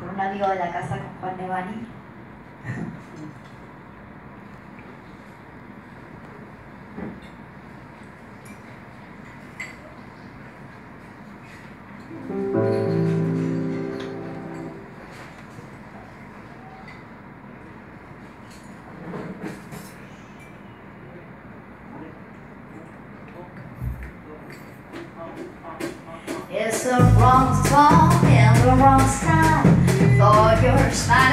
con un amigo de la casa, con Juan Nevani. It's the wrong song in the wrong style. Thought your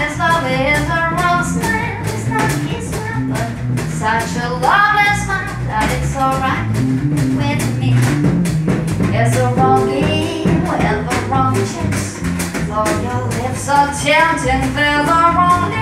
is love is a wrong smile. It's not, such a lovely smile that it's alright with me. It's the wrong with the wrong chicks. Thought your lips are tempting, they're the wrong